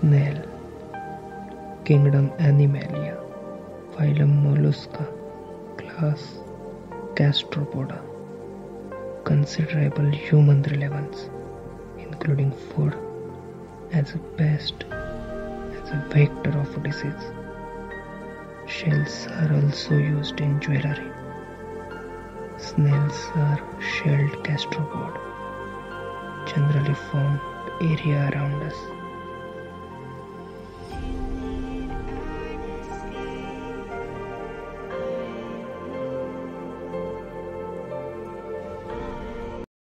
Snail Kingdom Animalia Phylum Mollusca Class Gastropoda Considerable human relevance including food as a pest as a vector of disease. Shells are also used in jewelry. Snails are shelled gastropod, generally found area around us.